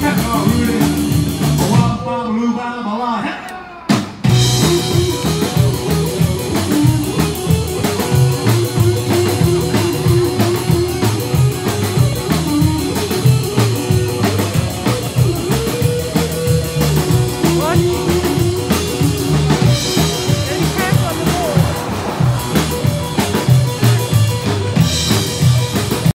Come on.